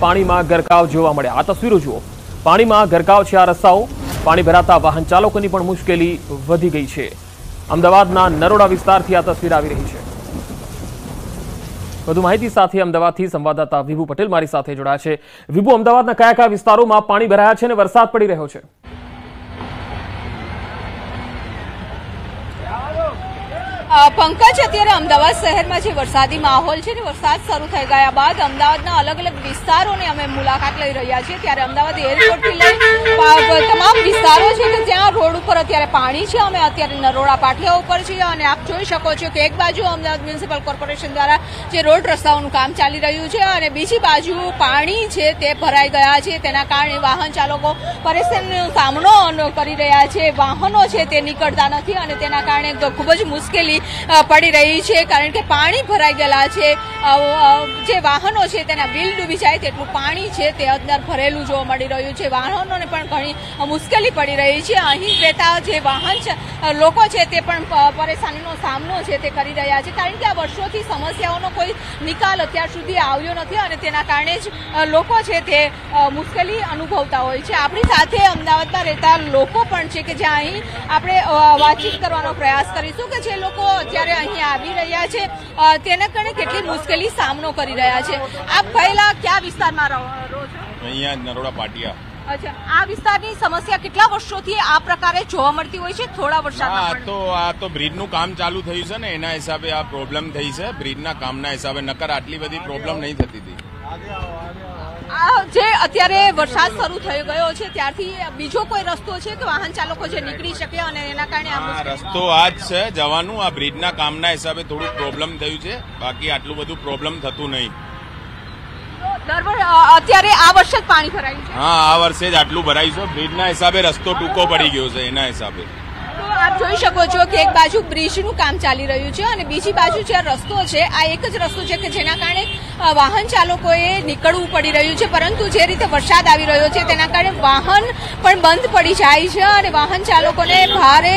પાણીમાં ગરકાવ જોવા મળ્યા. આ તસવીરો જુઓ. પાણીમાં ગરકાવ છે આ રસ્તાઓ. પાણી ભરાતા વાહન ચાલકોની પણ મુશ્કેલી વધી ગઈ છે. અમદાવાદના નરોડા વિસ્તારથી આ તસવીર આવી રહી છે. વધુ માહિતી સાથે અમદાવાદથી સંવાદદાતા વિભુ પટેલ મારી સાથે જોડાયા છે. વિભુ, અમદાવાદના કયા કયા વિસ્તારોમાં પાણી ભરાયા છે અને વરસાદ પડી રહ્યો છે? પંકજ અત્યારે અમદાવાદ શહેરમાં જે વરસાદી માહોલ છે ને વરસાદ શરૂ થઈ ગયા બાદ અમદાવાદના અલગ અલગ વિસ્તારોની અમે મુલાકાત લઈ રહ્યા છીએ. ત્યારે અમદાવાદ એરપોર્ટથી લઈ તમામ વિસ્તારો છે કે ત્યાં રોડ ઉપર અત્યારે પાણી છે. અમે અત્યારે નરોડા પાટિયા ઉપર છીએ અને આપ જોઈ શકો છો કે એક બાજુ અમદાવાદ મ્યુનિસિપલ કોર્પોરેશન દ્વારા જે રોડ રસ્તાઓનું કામ ચાલી રહ્યું છે અને બીજી બાજુ પાણી છે તે ભરાઈ ગયા છે. તેના કારણે વાહન ચાલકો પરેશાનીનો સામનો કરી રહ્યા છે. વાહનો છે તે નીકળતા નથી અને તેના કારણે ખૂબ જ મુશ્કેલી અ, પડી રહી છે કારણ કે પાણી ભરાઈ ગયેલા છે. જે વાહનો છે તેના વ્હીલ ડૂબી જાય તેટલું પાણી છે તે અંદર ભરેલું જોવા મળી રહ્યું છે. વાહનોને પણ ઘણી મુશ્કેલી પડી રહી છે. અહીં રહેતા જે વાહન લોકો છે તે પણ પરેશાનીનો સામનો છે તે કરી રહ્યા છે. કારણ કે આ વર્ષોથી સમસ્યાઓનો કોઈ નિકાલ અત્યાર સુધી આવ્યો નથી અને તેના કારણે જ લોકો છે તે મુશ્કેલી અનુભવતા હોય છે. આપણી સાથે અમદાવાદમાં રહેતા લોકો પણ છે કે જ્યાં અહીં આપણે વાતચીત કરવાનો પ્રયાસ કરીશું કે જે લોકો અત્યારે અહીં આવી રહ્યા છે તેને કારણે કેટલી મુશ્કેલી સામનો કરી રહ્યા છે. આપ પહેલા કયા વિસ્તારમાં રહો છો? અહીંયા નરોડા પાટિયા. અચ્છા આ વિસ્તારની સમસ્યા કેટલા વર્ષોથી આ પ્રકારે જોવા મળતી હોય છે? થોડા આ તો આ તો બ્રિજનું કામ ચાલુ થયું છે ને એના હિસાબે આ પ્રોબ્લેમ થઈ છે. બ્રિજના કામના હિસાબે નકર આટલી બધી પ્રોબ્લેમ નહીં થતી હતી. જે અત્યારે વરસાદ શરૂ થઈ ગયો છે ત્યારથી બીજો કોઈ રસ્તો છે કે વાહન ચાલકો જે નીકળી શકે અને એના કારણે આ રસ્તો આ જ છે જવાનું આ બ્રિજના કામના હિસાબે થોડું પ્રોબ્લેમ થયું છે બાકી આટલું બધું પ્રોબ્લેમ થતું નહીં. અત્યારે આ વર્ષે જ પાણી ભરાયું છે? હા આ વર્ષે જ આટલું ભરાયું છે. બ્રિજના હિસાબે રસ્તો ટૂંકો પડી ગયો છે એના હિસાબે. આપ જોઈ શકો છો કે એક બાજુ બ્રિજનું કામ ચાલી રહ્યું છે અને બીજી બાજુ જે રસ્તો છે, આ એક જ રસ્તો છે કે જેના કારણે વાહન ચાલકોએ નીકળવું પડી રહ્યું છે. પરંતુ જે રીતે વરસાદ આવી રહ્યો છે, તેના કારણે વાહન પણ બંધ પડી જાય છે અને વાહન ચાલકોને ભારે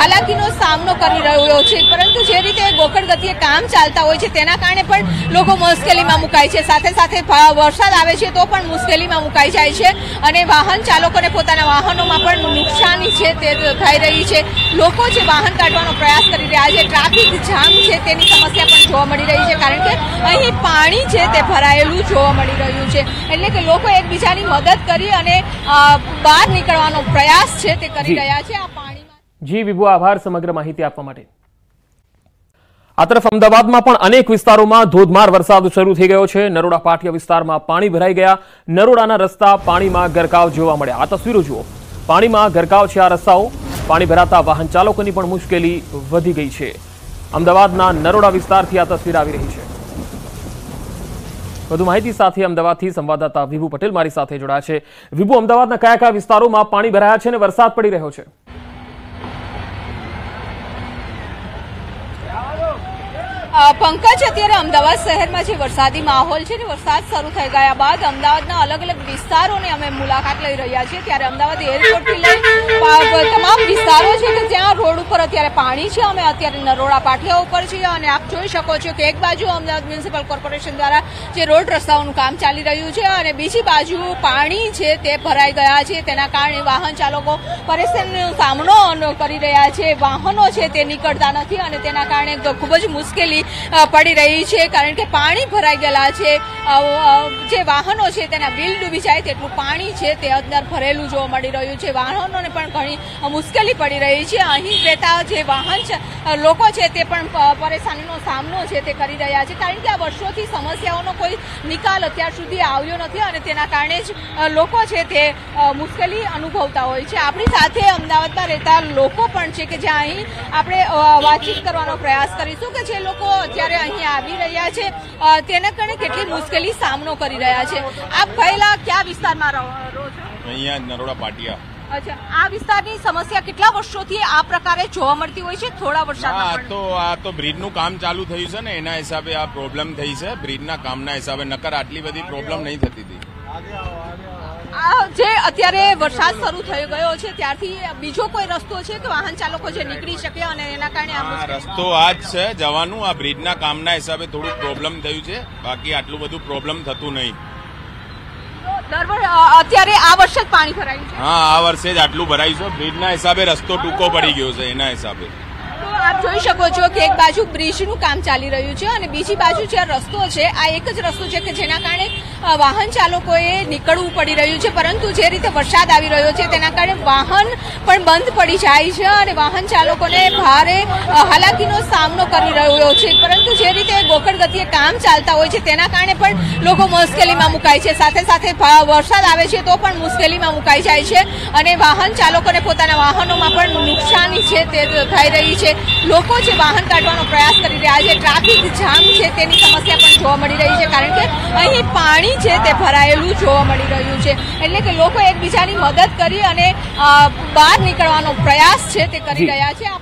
હાલાકીનો સામનો કરી રહ્યો છે. પરંતુ જે રીતે ગોકળ ગતિએ કામ ચાલતા હોય છે, તેના કારણે પણ લોકો મુશ્કેલીમાં મુકાય છે. સાથે સાથે વરસાદ આવે છે, તો પણ મુશ્કેલીમાં મુકાઈ જાય છે અને વાહન ચાલકોને પોતાના વાહનોમાં પણ નુકસાની છે, તે થઈ રહી છે. લોકો જે વાહન કાઢવાનો પ્રયાસ કરી રહ્યા છે ટ્રાફિક જામ છે તેની સમસ્યા પણ જોવા મળી રહી છે કારણ કે અહીં પાણી છે તે ભરાયેલું જોવા મળી રહ્યું છે. એટલે કે લોકો એકબીજાની મદદ કરી અને બહાર નીકળવાનો પ્રયાસ છે તે કરી રહ્યા છે. આ પાણીમાં જી વિભુ આભાર સમગ્ર માહિતી આપવા માટે. આ તરફ અમદાવાદમાં પણ અનેક વિસ્તારોમાં ધોધમાર વરસાદ શરૂ થઈ ગયો છે. નરોડા પાટિયા વિસ્તારમાં પાણી ભરાઈ ગયા. નરોડાના રસ્તા પાણીમાં ગરકાવ જોવા મળ્યા. આ તસવીરો જુઓ. પાણીમાં ગરકાવ છે આ રસ્તાઓ. પાણી ભરાતા વાહન ચાલકોની પણ મુશ્કેલી વધી ગઈ છે. અમદાવાદના નરોડા વિસ્તારથી આ તસવીર આવી રહી છે. વધુ માહિતી સાથે અમદાવાદથી સંવાદદાતા વિભુ પટેલ મારી સાથે જોડાયા છે. વિભુ, અમદાવાદના કયા કયા વિસ્તારોમાં પાણી ભરાયા છે અને વરસાદ પડી રહ્યો છે? પંકજ, અત્યારે અમદાવાદ શહેરમાં જે વરસાદી માહોલ છે ને, વરસાદ શરૂ થઈ ગયા બાદ અમદાવાદના અલગ અલગ વિસ્તારોની અમે મુલાકાત લઈ રહ્યા છીએ. ત્યારે અમદાવાદ એરપોર્ટથી લઈ તમામ વિસ્તારો છે કે ત્યાં રોડ ઉપર અત્યારે પાણી છે. અમે અત્યારે નરોડા પાટિયા ઉપર છીએ અને આપ જોઈ શકો છો કે એક બાજુ અમદાવાદ મ્યુનિસિપલ કોર્પોરેશન દ્વારા જે રોડ રસ્તાઓનું કામ ચાલી રહ્યું છે અને બીજી બાજુ પાણી છે તે ભરાઈ ગયા છે. તેના કારણે વાહન ચાલકો પરેશાનીનો સામનો કરી રહ્યા છે. વાહનો છે તે નીકળતા નથી અને તેના કારણે ખૂબ જ મુશ્કેલી પડી રહી છે કારણ કે પાણી ભરાઈ ગયેલા છે. જે વાહનો છે તેના વ્હીલ ડૂબી જાય તેટલું પાણી છે તે અંદર ભરેલું જોવા મળી રહ્યું છે. વાહનોને પણ ઘણી મુશ્કેલી પડી રહી છે. અહીં રહેતા જે વાહન લોકો છે તે પણ પરેશાનીનો સામનો છે તે કરી રહ્યા છે. કારણ કે આ વર્ષોથી સમસ્યાઓનો કોઈ નિકાલ અત્યાર સુધી આવ્યો નથી અને તેના કારણે જ લોકો છે તે મુશ્કેલી અનુભવતા હોય છે. આપણી સાથે અમદાવાદમાં રહેતા લોકો પણ છે કે જ્યાં અહીં આપણે વાતચીત કરવાનો પ્રયાસ કરીશું કે જે લોકો અત્યારે અહીં આવી રહ્યા છે. તેને કારણે કેટલી મુશ્કેલી સામનો કરી રહ્યા છે. આપ પહેલા કયા વિસ્તારમાં રહો છો? અહીંયા નરોડા પાટિયા. અચ્છા આ વિસ્તારની સમસ્યા કેટલા વર્ષોથી આ પ્રકારે જોવા મળતી હોય છે? થોડા હા આ તો આ તો બ્રિજનું કામ ચાલુ થયું છે ને એના હિસાબે આ પ્રોબ્લેમ થઈ છે. બ્રિજના કામના હિસાબે નકર આટલી બધી પ્રોબ્લેમ નહીં થતી હતી. જે અત્યારે વરસાદ શરૂ થઈ ગયો છે ત્યારથી બીજો કોઈ રસ્તો છે કે વાહન ચાલકો જે નીકળી શકે અને એના કારણે આ રસ્તો આ જ છે જવાનું આ બ્રિજના કામના હિસાબે થોડું પ્રોબ્લેમ થયું છે બાકી આટલું બધું પ્રોબ્લેમ થતું નહીં. અત્યારે આ વર્ષે જ પાણી ભરાયું છે? હા આ વર્ષે જ આટલું ભરાયું છે. બ્રિજના હિસાબે રસ્તો ટૂંકો પડી ગયો છે એના હિસાબે. આપ જોઈ શકો છો કે એક બાજુ બ્રિજનું કામ ચાલી રહ્યું છે અને બીજી બાજુ જે રસ્તો છે, આ એક જ રસ્તો છે કે જેના કારણે વાહન ચાલકોએ નીકળવું પડી રહ્યું છે. પરંતુ જે રીતે વરસાદ આવી રહ્યો છે, તેના કારણે વાહન પણ બંધ પડી જાય છે અને વાહન ચાલકોને ભારે હાલાકીનો સામનો કરી રહ્યો છે. પરંતુ જે રીતે ગોકળ ગતિએ કામ ચાલતા હોય છે, તેના કારણે પણ લોકો મુશ્કેલીમાં મુકાય છે. સાથે સાથે વરસાદ આવે છે, તો પણ મુશ્કેલીમાં મુકાઈ જાય છે અને વાહન ચાલકોને પોતાના વાહનોમાં પણ નુકસાની છે તે થઈ રહી છે. લોકો જે વાહન કાઢવાનો પ્રયાસ કરી રહ્યા છે ટ્રાફિક જામ છે તેની સમસ્યા પણ જોવા મળી રહી છે કારણ કે અહીં પાણી છે તે ભરાયેલું જોવા મળી રહ્યું છે. એટલે કે લોકો એકબીજાની મદદ કરી અને બહાર નીકળવાનો પ્રયાસ છે તે કરી રહ્યા છે. આ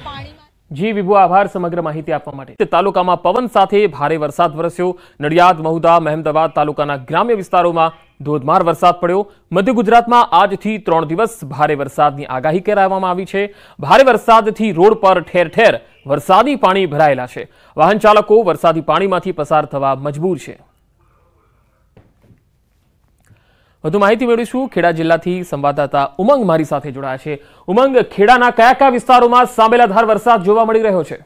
જી વિભુ, આભાર સમગ્ર માહિતી આપવા માટે. તાલુકામાં પવન સાથે ભારે વરસાદ વરસ્યો. નડિયાદ, મહુદા, મહેમદાવાદ તાલુકાના ગ્રામ્ય વિસ્તારોમાં ધોધમાર વરસાદ પડ્યો. મધ્ય ગુજરાતમાં આજથી ત્રણ દિવસ ભારે વરસાદની આગાહી કરાવવામાં આવી છે. ભારે વરસાદથી રોડ પર ઠેર ઠેર વરસાદી પાણી ભરાયેલા છે. વાહન ચાલકો વરસાદી પાણીમાંથી પસાર થવા મજબૂર છે. વધુ માહિતી મેળવીશું. ખેડા જિલ્લાથી સંવાદદાતા ઉમંગ મારી સાથે જોડાયા છે. ઉમંગ, ખેડાના કયા કયા વિસ્તારોમાં સાંભેલાધાર વરસાદ જોવા મળી રહ્યો છે?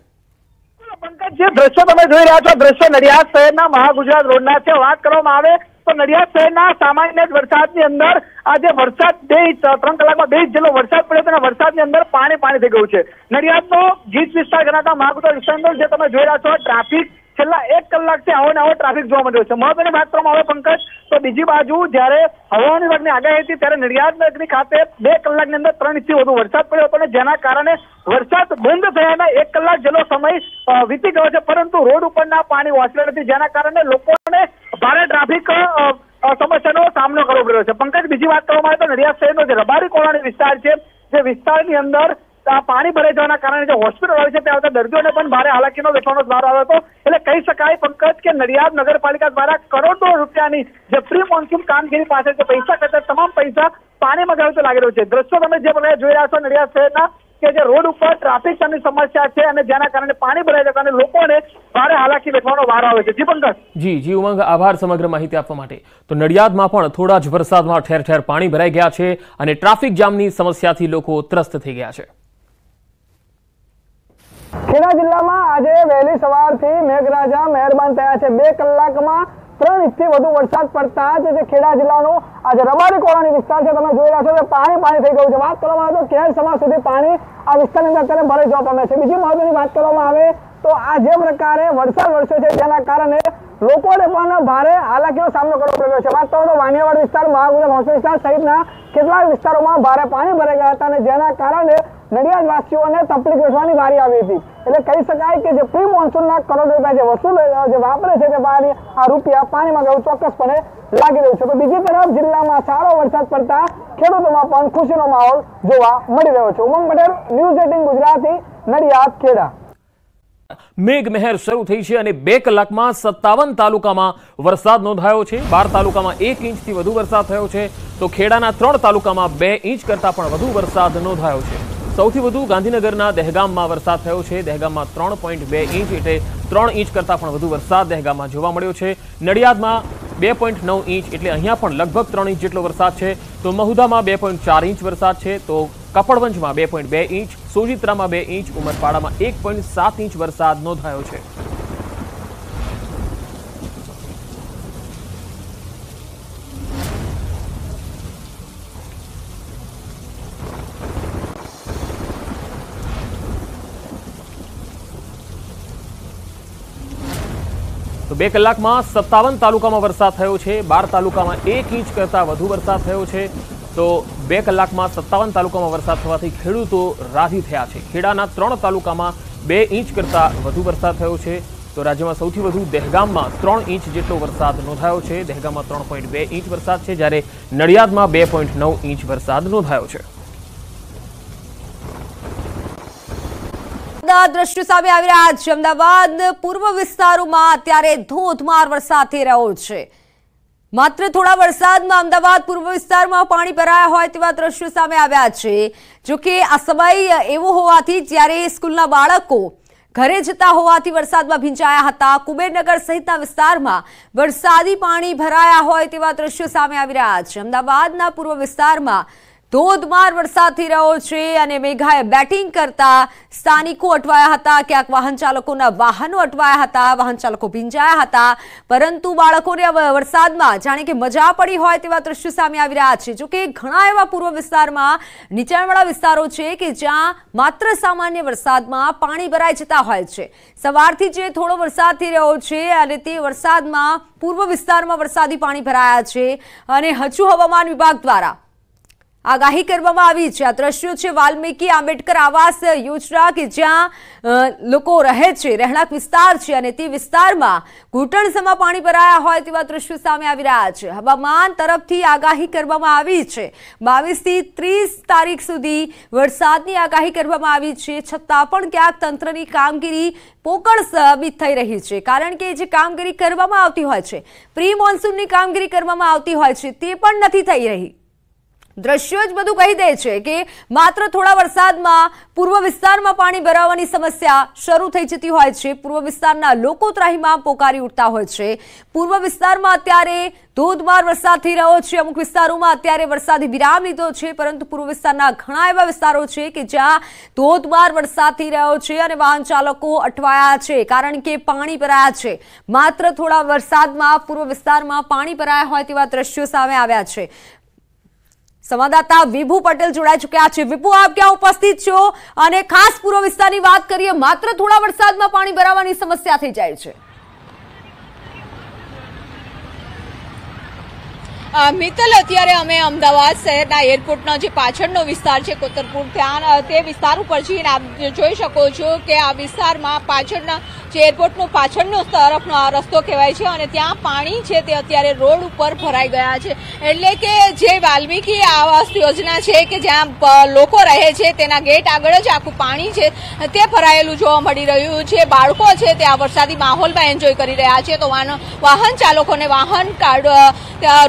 જે દ્રશ્ય તમે જોઈ રહ્યા છો, દ્રશ્ય નડિયાદ શહેરના મહાગુજરાત રોડના છે. વાત કરવામાં આવે તો નડિયાદ શહેરના સામાન્ય વરસાદની અંદર આજે વરસાદ બે ત્રણ કલાકમાં બે ઇંચ જેટલો વરસાદ પડ્યો તેના વરસાદની અંદર પાણી પાણી થઈ ગયું છે. નડિયાદનો ગીચ વિસ્તાર ગણાતા મહાગુજરાત વિસ્તારની અંદર જે તમે જોઈ રહ્યા છો, ટ્રાફિક છેલ્લા એક કલાકથી આવો ને આવો ટ્રાફિક જોવા મળ્યો છે. મહત્વની વાત કરવામાં આવે પંકજ. તો બીજી બાજુ જ્યારે હવામાન વિભાગની આગાહી હતી, ત્યારે નડિયાદ નગરી ખાતે બે કલાકની અંદર ત્રણ ઇંચથી વધુ વરસાદ પડ્યો હતો અને જેના કારણે વરસાદ બંધ થયાના એક કલાક જેટલો સમય વીતી ગયો છે. પરંતુ રોડ ઉપરના પાણી ઓસર્યા નથી. જેના કારણે લોકોને ભારે ટ્રાફિક સમસ્યાનો સામનો કરવો પડ્યો છે. પંકજ, બીજી વાત કરવામાં આવે તો નડિયાદ શહેરનો જે રબારી કોલોની વિસ્તાર છે, જે વિસ્તારની અંદર પાણી ભરાઈ જવાના કારણે જે હોસ્પિટલ આવી છે, ત્યાં આવતા દર્દીઓને પણ ભારે હાલાકીનો વેઠવાનો ભાર આવ્યો હતો. એટલે કહી શકાય પંકજ કે નડિયાદ નગરપાલિકા દ્વારા કરોડો રૂપિયાની જે પ્રી મોન્સૂન કામગીરી પાસે જે પૈસા કરતા તમામ પૈસા પાણીમાં ગયો તો લાગી છે. દ્રશ્યો તમે જે પ્રમાણે જોઈ રહ્યા છો, નડિયાદ શહેરના કે જે રોડ ઉપર ટ્રાફિક જામની સમસ્યા છે અને જેના કારણે પાણી ભરાઈ જતા અને લોકોને ભારે હાલાકી વેઠવાનો વાર આવે છે. જી પંકજ. જી જી ઉમંગ આભાર સમગ્ર માહિતી આપવા માટે. તો નડિયાદમાં પણ થોડા જ વરસાદમાં ઠેર ઠેર પાણી ભરાઈ ગયા છે અને ટ્રાફિક જામની સમસ્યાથી લોકો ત્રસ્ત થઈ ગયા છે. ખેડા જિલ્લામાં આજે વહેલી સવારથી મેઘરાજા મહેરબાન થયા છે. બે કલાકમાં ત્રણ ઇંચથી વધુ વરસાદ પડતા જ જે ખેડા જિલ્લાનો આજે રબારી કોલોની વિસ્તાર છે, તમે જોઈ રહ્યા છો કે પાણી પાણી થઈ ગયું છે. વાત કરવામાં આવે તો કેર સમાજ સુધી પાણી આ વિસ્તારની અંદર અત્યારે ભરાઈ જવા પામે છે. બીજી મહત્વની વાત કરવામાં આવે તો આ જે પ્રકારે વરસાદ વરસ્યો છે તેના કારણે લોકોને પણ ભારે હાલાકીનો સામનો કરવો પડ્યો છે. વાત કરો તો વાણિયાવાડ વિસ્તાર મહાગુજર હોસ્પિટલ વિસ્તાર સહિતના કેટલાક વિસ્તારોમાં ભારે પાણી ભરાઈ ગયા હતા અને જેના કારણે નડિયાદવાસીઓને તકલીફ વેઠવાની વારી આવી હતી. એટલે કહી શકાય કે જે પ્રી મોન્સૂનના કરોડ રૂપિયા જે વસૂલ, જે વાપરે છે તે પાણી, આ રૂપિયા પાણીમાં ગયું, ચોક્કસપણે લાગી રહ્યું છે. તો બીજી તરફ જિલ્લામાં સારો વરસાદ પડતા ખેડૂતોમાં પણ ખુશીનો માહોલ જોવા મળી રહ્યો છે. Umang Patel, news eighteen Gujarati, Nadiad, Kheda. મેઘમહેર શરૂ થઈ છે અને બે કલાકમાં સત્તાવન તાલુકામાં વરસાદ નોંધાયો છે. બાર તાલુકામાં એક ઇંચથી વધુ વરસાદ થયો છે. તો ખેડાના ત્રણ તાલુકામાં બે ઇંચ કરતાં પણ વધુ વરસાદ નોંધાયો છે. સૌથી વધુ ગાંધીનગરના દહેગામમાં વરસાદ થયો છે. દહેગામમાં ત્રણ પોઈન્ટ બે ઇંચ એટલે ત્રણ ઇંચ કરતાં પણ વધુ વરસાદ દહેગામમાં જોવા મળ્યો છે. નડિયાદમાં બે પોઈન્ટ નવ ઇંચ એટલે અહીંયા પણ લગભગ ત્રણ ઇંચ જેટલો વરસાદ છે. તો મહુદામાં બે પોઈન્ટ ચાર ઇંચ વરસાદ છે. તો કપડવંજમાં બે પોઈન્ટ બે ઇંચ. સોજિત્રામાં બે ઇંચ. ઉમરપાડામાં એક પોઈન્ટ સાત ઇંચ વરસાદ નોંધાયો છે. બે કલાકમાં સત્તાવન તાલુકામાં વરસાદ થયો છે. બાર તાલુકામાં એક ઇંચ કરતાં વધુ વરસાદ થયો છે. તો બે કલાકમાં સત્તાવન તાલુકામાં વરસાદ થવાથી ખેડૂતો રાજી થયા છે. ખેડાના ત્રણ તાલુકામાં બે ઇંચ કરતાં વધુ વરસાદ થયો છે. તો રાજ્યમાં સૌથી વધુ દહેગામમાં ત્રણ ઇંચ જેટલો વરસાદ નોંધાયો છે. દહેગામમાં ત્રણ પોઈન્ટ બે ઇંચ વરસાદ છે. જ્યારે નડિયાદમાં બે પોઈન્ટ નવ ઇંચ વરસાદ નોંધાયો છે. દ્રશ્યો સામે આવી રહ્યા છે. અમદાવાદ પૂર્વ વિસ્તારોમાં અત્યારે ધોધમાર વરસાદ થઈ રહ્યો છે. માત્ર થોડા વરસાદમાં અમદાવાદ પૂર્વ વિસ્તારમાં પાણી ભરાયા હોય તેવા દ્રશ્યો સામે આવ્યા છે. જો કે આ સમય એવો હોવાથી જ્યારે સ્કૂલના બાળકો ઘરે જતા હોવાથી વરસાદમાં ભીંજાયા હતા, કુબેરનગર સહિતના વિસ્તારમાં વરસાદી પાણી ભરાયા હોય તેવા દ્રશ્યો સામે આવી રહ્યા છે. અમદાવાદના પૂર્વ વિસ્તારમાં ધોધમાર વરસાદ થઈ રહ્યો છે અને મેઘાએ બેટિંગ કરતા સ્થાનિકો અટવાયા હતા. ક્યાંક વાહન ચાલકોના વાહનો અટવાયા હતા, વાહન ચાલકો ભીંજાયા હતા. પરંતુ બાળકોને વરસાદમાં જાણે કે મજા પડી હોય તેવા દ્રશ્યો સામે આવી રહ્યા છે. જોકે ઘણા એવા પૂર્વ વિસ્તારમાં, નીચાણવાળા વિસ્તારો છે કે જ્યાં માત્ર સામાન્ય વરસાદમાં પાણી ભરાઈ જતા હોય છે. સવારથી જે થોડો વરસાદ થઈ રહ્યો છે અને તે વરસાદમાં પૂર્વ વિસ્તારમાં વરસાદી પાણી ભરાયા છે અને હજુ હવામાન વિભાગ દ્વારા આગાહી કરવામાં આવી છે. આ દ્રશ્યો છે વાલ્મીકી આંબેડકર આવાસ યોજના કે જ્યાં લોકો રહે છે, રહેણાંક વિસ્તાર છે અને તે વિસ્તારમાં ઘૂંટણસમાં પાણી ભરાયા હોય તેવા દ્રશ્યો સામે આવી રહ્યા છે. હવામાન તરફથી આગાહી કરવામાં આવી છે. બાવીસથી ત્રીસ તારીખ સુધી વરસાદની આગાહી કરવામાં આવી છે. છતાં પણ ક્યાંક તંત્રની કામગીરી પોકળ સાબિત થઈ રહી છે. કારણ કે જે કામગીરી કરવામાં આવતી હોય છે પ્રી મોન્સૂનની કામગીરી કરવામાં આવતી હોય છે, તે પણ નથી થઈ રહી. દ્રશ્યો જ બધું કહી દે છે કે માત્ર થોડા વરસાદમાં પૂર્વ વિસ્તારમાં પાણી ભરાવાની સમસ્યા શરૂ થઈ જતી હોય છે. પૂર્વ વિસ્તારના લોકો ત્રાહીમાં પોકારી ઉઠતા હોય છે. પૂર્વ વિસ્તારમાં અત્યારે ધોધમાર વરસાદ થઈ રહ્યો છે. અમુક વિસ્તારોમાં અત્યારે વરસાદી વિરામ લીધો છે, પરંતુ પૂર્વ વિસ્તારના ઘણા એવા વિસ્તારો છે કે જ્યાં ધોધમાર વરસાદ થઈ રહ્યો છે અને વાહન ચાલકો અટવાયા છે, કારણ કે પાણી ભરાયા છે. માત્ર થોડા વરસાદમાં પૂર્વ વિસ્તારમાં પાણી ભરાયા હોય તેવા દ્રશ્યો સામે આવ્યા છે. સંવાદદાતા વિભુ પટેલ જોડાઈ ચુક્યા છે. વિભુ, આપ ક્યાં ઉપસ્થિત છો? અને ખાસ પૂર્વ વિસ્તારની વાત કરીએ, માત્ર થોડા વરસાદમાં પાણી ભરાવાની સમસ્યા થઈ જાય છે. મિત્તલ, અત્યારે અમે અમદાવાદ શહેરના એરપોર્ટનો જે પાછળનો વિસ્તાર છે, કોતરપુર, ત્યાં તે વિસ્તાર ઉપર જઈને આપ જોઈ શકો છો કે આ વિસ્તારમાં પાછળના જે એરપોર્ટનો પાછળનો તરફનો આ રસ્તો કહેવાય છે અને ત્યાં પાણી છે તે અત્યારે રોડ ઉપર ભરાઈ ગયા છે. એટલે કે જે વાલ્મીકી આવાસ યોજના છે કે જ્યાં લોકો રહે છે, તેના ગેટ આગળ જ આખું પાણી છે, તે ભરાયેલું જોવા મળી રહ્યું છે. બાળકો છે તે આ વરસાદી માહોલમાં એન્જોય કરી રહ્યા છે. તો વાહન ચાલકોને વાહન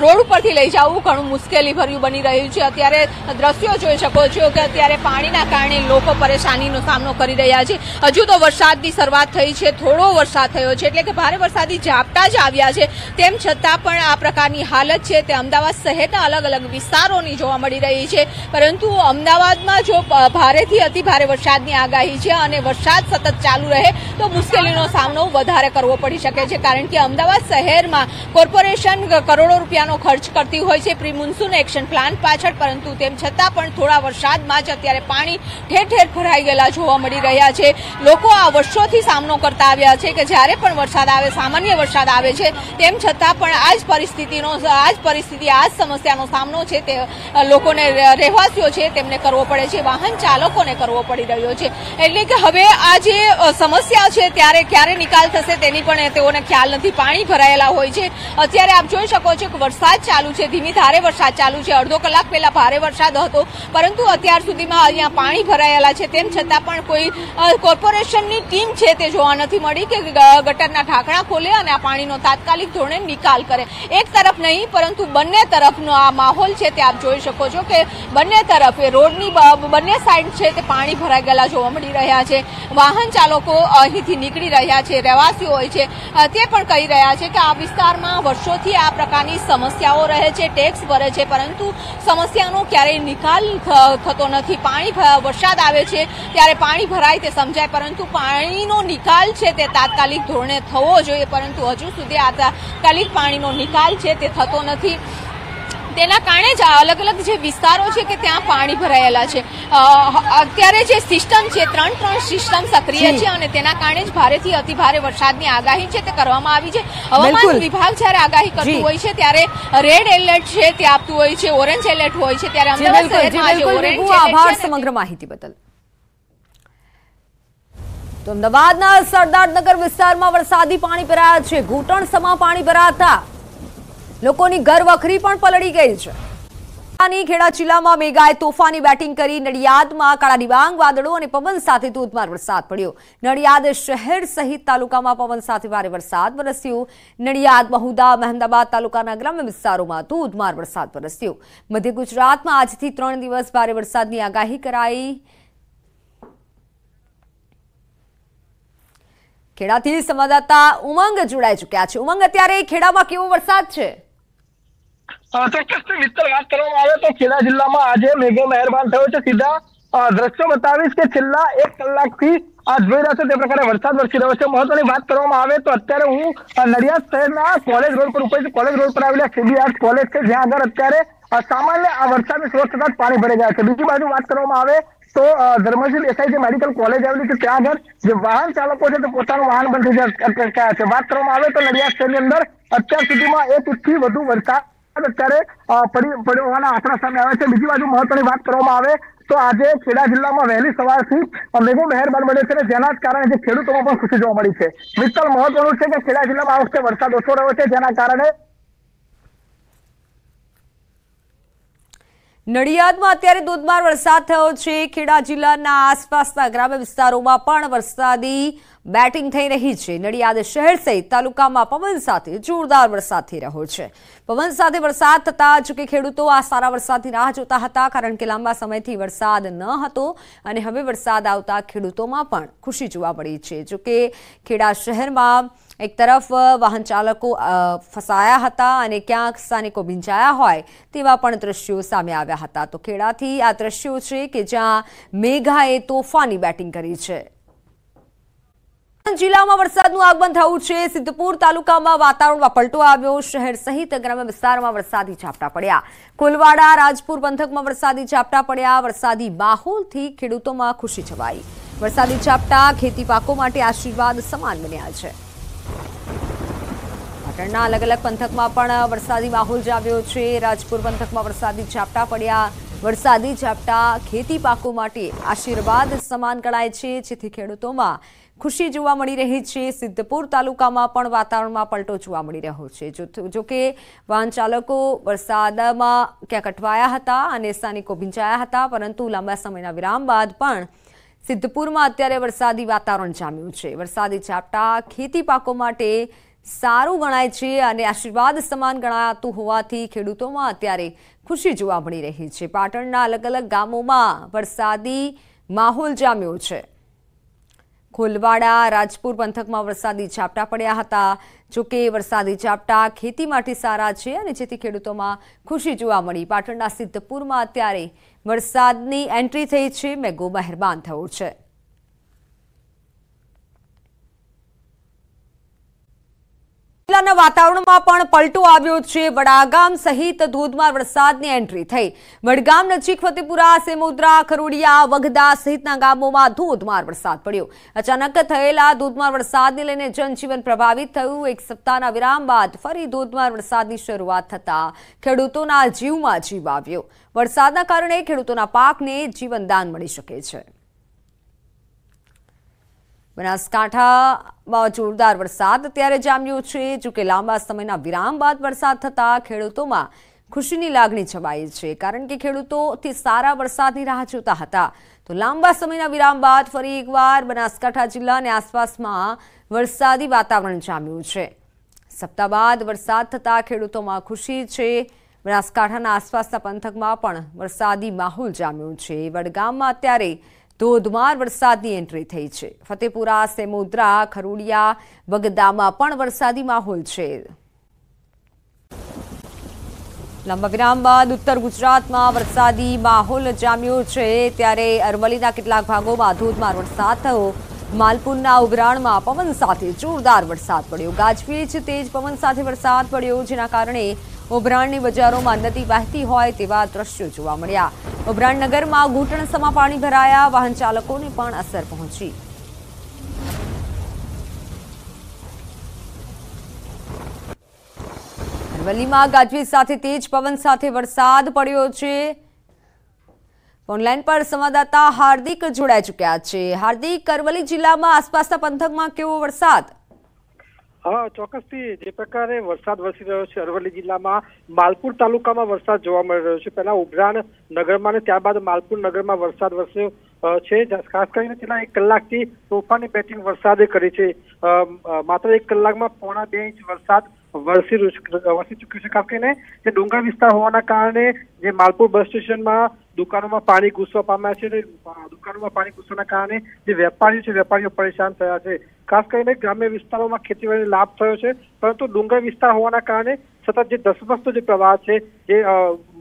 રોડ ઉપરથી લઈ જવું. ઘણું મુશ્કેલી ભર્યું બની રહ્યું છે. અત્યારે દ્રશ્યો જોઈ શકો છો કે અત્યારે પાણીના કારણે લોકો પરેશાનીનો સામનો કરી રહ્યા છે. હજુ તો વરસાદની શરૂઆત થઈ છે. થોડો વરસાદ થયો છે. એટલે કે ભારે વરસાદી ઝાપટા જ આવ્યા છે. તેમ છતાં પણ આ પ્રકારની હાલત છે તે અમદાવાદ શહેરના અલગ અલગ વિસ્તારોની જોવા મળી રહી છે. પરંતુ અમદાવાદમાં જો ભારેથી અતિ ભારે વરસાદની આગાહી છે અને વરસાદ સતત ચાલુ રહે તો મુશ્કેલીનો સામનો વધારે કરવો પડી શકે છે. કારણ કે અમદાવાદ શહેરમાં કોર્પોરેશન કરોડો રૂપિયાનો ખર્ચ કરતી હોય છે. પ્રી મોન્સૂન એક્શન પ્લાન પાછળ, પરંતુ તેમ છતાં પણ થોડા વરસાદમાં જ અત્યારે પાણી ઠેર ઠેર ભરાઈ ગયેલા જોવા મળી રહ્યા છે. લોકો આ વર્ષોથી સામનો કરતા આવ્યા છે કે જ્યારે પણ વરસાદ આવે, સામાન્ય વરસાદ આવે છે, તેમ છતાં પણ આ જ પરિસ્થિતિનો, આ જ પરિસ્થિતિ, આ જ સમસ્યાનો સામનો છે તે લોકોને રહેવાસીઓ છે તેમને કરવો પડે છે, વાહન ચાલકોને કરવો પડી રહ્યો છે. એટલે કે હવે આ જે સમસ્યા છે ત્યારે ક્યારે નિકાલ થશે તેની પણ તેઓને ખ્યાલ નથી. પાણી ભરાયેલા હોય છે. અત્યારે આપ જોઈ શકો છો કે વરસાદ ચાલુ છે. ધીમી ધારે વરસાદ ચાલુ છે. અડધો કલાક પહેલા ભારે વરસાદ હતો, પરંતુ અત્યાર સુધીમાં અહીંયા પાણી ભરાયેલા છે. તેમ છતાં પણ કોઈ કોર્પોરેશનની ટીમ છે તે જોવા નથી મળી કે ગટરના ઢાંકણા ખોલે અને આ પાણીનો તાત્કાલિક ધોરણે નિકાલ કરે. એક તરફ નહીં, પરંતુ બંને તરફનો આ માહોલ છે તે આપ જોઈ શકો છો કે બંને તરફ રોડની બંને સાઈડ છે તે પાણી ભરાઈ ગયેલા જોવા મળી રહ્યા છે. વાહન ચાલકો અહીંથી નીકળી રહ્યા છે. રહેવાસીઓ હોય છે તે પણ કહી રહ્યા છે કે આ વિસ્તારમાં વર્ષોથી આ પ્રકારની સમસ્યાઓ રહે છે, ટેક્સ ભરે છે, પરંતુ સમસ્યાનો ક્યારેય નિકાલ થતો નથી. પાણી વરસાદ આવે છે, ત્યારે પાણી ભરાય તે સમજાય, પરંતુ પાણીનો નિકાલ છે તે તાત્કાલિક ધોરણે થવો જોઈએ, પરંતુ હજુ સુધી આ તાત્કાલિક પાણીનો નિકાલ છે તે થતો નથી. તેના કારણે જ અલગ અલગ જે વિસ્તારો છે કે ત્યાં પાણી ભરાયેલા છે. અત્યારે જે સિસ્ટમ છે ત્રણ ત્રણ સિસ્ટમ સક્રિય છે અને તેના કારણે જ ભારેથી અતિ ભારે વરસાદની આગાહી છે તે કરવામાં આવી છે. હવામાન વિભાગ જ્યારે આગાહી કરતું હોય છે ત્યારે રેડ એલર્ટ છે તે આપતું હોય છે ઓરેન્જ એલર્ટ હોય છે ત્યારે અમદાવાદ શહેરમાં ઓરેન્જ આભાર સમગ્ર માહિતી બદલ. તો અમદાવાદના સરદારનગર વિસ્તારમાં વરસાદી પાણી ભરાયા છે. ઘૂંટણ સમા પાણી ભરાતા લોકોની ઘર વખરી પણ પલળી ગઈ છે. ખેડા જિલ્લામાં મેઘાએ તોફાની બેટિંગ કરી. નડિયાદમાં કાળા ડિબાંગ વાદળો અને પવન સાથે ધોધમાર વરસાદ પડ્યો. નડિયાદ શહેર સહિત તાલુકામાં પવન સાથે ભારે વરસાદ વરસ્યો. નડિયાદ, મહુદા, મહેમદાબાદ તાલુકાના ગ્રામ્ય વિસ્તારોમાં ધોધમાર વરસાદ વરસ્યો. મધ્ય ગુજરાતમાં આજથી ત્રણ દિવસ ભારે વરસાદની આગાહી કરાઈ. ખેડાથી સંવાદદાતા ઉમંગ જોડાઈ ચુક્યા છે. ઉમંગ, અત્યારે ખેડામાં કેવો વરસાદ છે? અ, ચોક્કસથી વિસ્તર વાત કરવામાં આવે તો ખેડા જિલ્લામાં આજે મેઘો મહેરબાન થયો છે સીધા અ, દ્રશ્યો બતાવીશ કે છેલ્લા એક કલાકથી આ જોઈ રહ્યા છો તે પ્રકારે વરસાદ વરસી રહ્યો છે મહત્વની વાત કરવામાં આવે તો અત્યારે હું અ, નડિયાદ શહેરના કોલેજ રોડ પર ઉપર છું. કોલેજ રોડ પર આવેલા સીબી આર્ટ્સ કોલેજ છે જ્યાં આગળ અત્યારે અ, સામાન્ય આ વરસાદની સ્રોત થતા જ પાણી ભરાઈ ગયા છે બીજી બાજુ વાત કરવામાં આવે તો અ, ધર્મશીલ એસઆઈ જે મેડિકલ કોલેજ આવેલી છે ત્યાં આગળ જે વાહન ચાલકો છે તે પોતાનું વાહન બંધ થઈ ગયા- અટકાયા છે વાત કરવામાં આવે તો નડિયાદ શહેરની અંદર અત્યાર સુધીમાં એક ઇંચથી વધુ વરસાદ અત્યારે અ, પડ્યો હોવાના આંકડા સામે આવે છે. બીજી બાજુ મહત્વની વાત કરવામાં આવે તો આજે ખેડા જિલ્લામાં વહેલી સવારથી મેઘો મહેરબાન બને છે જેના કારણે જે ખેડૂતોમાં પણ ખુશી જોવા મળી છે. મિત્તલ મહત્વનું છે કે ખેડા જિલ્લામાં આ વખતે વરસાદ ઓછો રહ્યો છે જેના કારણે? નડિયાદમાં અત્યારે ધોધમાર વરસાદ થયો છે. ખેડા જિલ્લાના આસપાસના ગ્રામ્ય વિસ્તારોમાં પણ વરસાદી બેટિંગ થઈ રહી છે. નડિયાદ શહેર સહિત તાલુકામાં પવન સાથે જોરદાર વરસાદ થઈ રહ્યો છે. પવન સાથે વરસાદ થતા જોકે ખેડૂતો આ સારા વરસાદની રાહ જોતા હતા, કારણ કે લાંબા સમયથી વરસાદ ન હતો અને હવે વરસાદ આવતા ખેડૂતોમાં પણ ખુશી જોવા મળી છે. જોકે ખેડા શહેરમાં એક તરફ વાહન ચાલકો ફસાયા હતા અને ક્યાંક સ્થાનિકો ભીંજાયા હોય તેવા પણ દ્રશ્યો સામે આવ્યા હતા. તો ખેડાથી આ દ્રશ્યો છે કે જ્યાં મેઘાએ તોફાની બેટિંગ કરી છે. જિલ્લામાં વરસાદનું આગમન થયું છે. સિદ્ધપુર તાલુકામાં વાતાવરણમાં પલટો આવ્યો. શહેર સહિત ગ્રામ્ય વિસ્તારમાં વરસાદી ઝાપટા પડ્યા. કોલવાડા, રાજપુર પંથકમાં વરસાદી ઝાપટા પડ્યા. વરસાદી માહોલથી ખેડૂતોમાં ખુશી છવાઈ. વરસાદી ઝાપટા ખેતી પાકો માટે આશીર્વાદ સમાન બન્યા છે. પાટણના અલગ અલગ પંથકમાં પણ વરસાદી માહોલ જામ્યો છે. રાજપુર પંથકમાં વરસાદી ઝાપટા પડ્યા. વરસાદી ઝાપટા ખેતી પાકો માટે આશીર્વાદ સમાન ગણાય છે. જેથી ખેડૂતોમાં ખુશી જોવા મળી રહી છે. સિદ્ધપુર તાલુકામાં પણ વાતાવરણમાં પલટો જોવા મળી રહ્યો છે. જોકે વાહન ચાલકો વરસાદમાં ક્યાંક અટવાયા હતા અને સ્થાનિકો ભીંજાયા હતા, પરંતુ લાંબા સમયના વિરામ બાદ પણ સિદ્ધપુરમાં અત્યારે વરસાદી વાતાવરણ જામ્યું છે. વરસાદી ઝાપટા ખેતી પાકો માટે સારું ગણાય છે અને આશીર્વાદ સમાન ગણાતું હોવાથી ખેડૂતોમાં અત્યારે ખુશી જોવા મળી રહી છે. પાટણના અલગ અલગ ગામોમાં વરસાદી માહોલ જામ્યો છે. ખોલવાડા, રાજપુર પંથકમાં વરસાદી ઝાપટા પડ્યા હતા. જોકે વરસાદી ઝાપટા ખેતી માટે સારા છે અને જેથી ખેડૂતોમાં ખુશી જોવા મળી. પાટણના સિદ્ધપુરમાં અત્યારે વરસાદની એન્ટ્રી થઈ છે. મેઘો મહેરબાન થયો છે. જિલ્લાના વાતાવરણમાં પણ પલટો આવ્યો છે. વડાગામ સહિત ધોધમાર વરસાદની એન્ટ્રી થઈ. વડગામ નજીક ફતેપુરા, સેમોદરા, ખરોડિયા, વગદા સહિતના ગામોમાં ધોધમાર વરસાદ પડ્યો. અચાનક થયેલા ધોધમાર વરસાદને લઈને જનજીવન પ્રભાવિત થયું. એક સપ્તાહના વિરામ બાદ ફરી ધોધમાર વરસાદની શરૂઆત થતા ખેડૂતોના જીવમાં જીવ આવ્યો. વરસાદના કારણે ખેડૂતોના પાકને જીવનદાન મળી શકે છે. બનાસકાંઠામાં જોરદાર વરસાદ અત્યારે જામ્યો છે જોકે લાંબા સમયના વિરામ બાદ વરસાદ થતા ખેડૂતોમાં ખુશીની લાગણી છવાઈ છે, કારણ કે ખેડૂતો સારા વરસાદની રાહ જોતા હતા. તો લાંબા સમયના વિરામ બાદ ફરી એકવાર બનાસકાંઠા જિલ્લા અને આસપાસમાં વરસાદી વાતાવરણ જામ્યું છે. સપ્તાહ બાદ વરસાદ થતા ખેડૂતોમાં ખુશી છે. બનાસકાંઠાના આસપાસના પંથકમાં પણ વરસાદી માહોલ જામ્યો છે. વડગામમાં અત્યારે ધોધમાર વરસાદની એન્ટ્રી થઈ છે. ફતેપુરા, સેમોદ્રા, ખરુડિયા વગદામાં પણ વરસાદી માહોલ છે. લાંબા વિરામ બાદ ઉત્તર ગુજરાતમાં વરસાદી માહોલ જામ્યો છે. ત્યારે અરવલ્લીના કેટલાક ભાગોમાં ધોધમાર વરસાદ થયો. માલપુરના ઉભરાણમાં પવન સાથે જોરદાર વરસાદ પડ્યો. ગાજવીજ તેજ પવન સાથે વરસાદ પડ્યો, જેના કારણે ઉભરાણની બજારોમાં નદી વહેતી હોય તેવા દ્રશ્યો જોવા મળ્યા. ઉભરાણનગરમાં ઘૂંટણસમાં પાણી ભરાયા, વાહન ચાલકોને પણ અસર પહોંચી. અરવલ્લીમાં ગાજવીજ સાથે તેજ પવન સાથે વરસાદ પડ્યો છે. ઓનલાઈન પર સંવાદદાતા હાર્દિક જોડાઈ ચુક્યા છે. હાર્દિક, અરવલ્લી જિલ્લામાં આસપાસના પંથકમાં કેવો વરસાદ? હા, ચોક્કસથી. જે પ્રકારે વરસાદ વરસી રહ્યો છે અરવલ્લી જિલ્લામાં, માલપુર તાલુકામાં વરસાદ જોવા મળી રહ્યો છે. પહેલા ઉભરાણ નગરમાં અને ત્યારબાદ માલપુર નગરમાં વરસાદ વરસ્યો છે. ખાસ કરીને છેલ્લા એક કલાકથી તોફાની બેટિંગ વરસાદે કરી છે. માત્ર એક કલાકમાં પોણા બે ઇંચ વરસાદ વરસી વરસી ચૂક્યો છે. ખાસ કરીને જે ડુંગર વિસ્તાર હોવાના કારણે જે માલપુર બસ સ્ટેશનમાં દુકાનોમાં પાણી ઘૂસવા પામ્યા છે દુકાનોમાં પાણી ઘૂસવાના કારણે જે વેપારીઓ છે, વેપારીઓ પરેશાન થયા છે. ખાસ કરીને ગ્રામ્ય વિસ્તારોમાં ખેતીવાડીને લાભ થયો છે, પરંતુ ડુંગર વિસ્તાર હોવાના કારણે સતત જે ધસમસતો જે પ્રવાહ છે, જે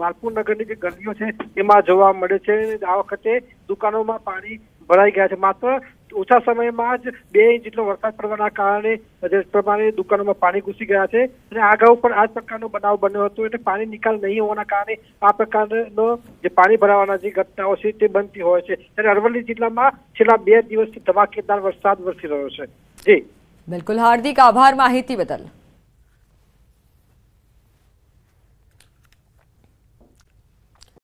માલપુર નગરની જે ગલીઓ છે, એમાં જોવા મળે છે. આ વખતે દુકાનોમાં પાણી ભરાઈ ગયા છે. માત્ર ઓછા સમયમાં જ બે ઇંચ જેટલો વરસાદ પડવાના કારણે જે પ્રમાણે દુકાનોમાં પાણી ઘૂસી ગયા છે અને અગાઉ પણ આ પ્રકારનો બનાવ બન્યો હતો. એટલે પાણી નિકાલ નહીં હોવાના કારણે આ પ્રકારનો જે પાણી ભરાવાના જે ઘટનાઓ છે તે બનતી હોય છે. ત્યારે અરવલ્લી જિલ્લામાં છેલ્લા બે દિવસથી ધમાકેદાર વરસાદ વરસી રહ્યો છે. જી. બિલકુલ. હાર્દિક આભાર માહિતી બદલ.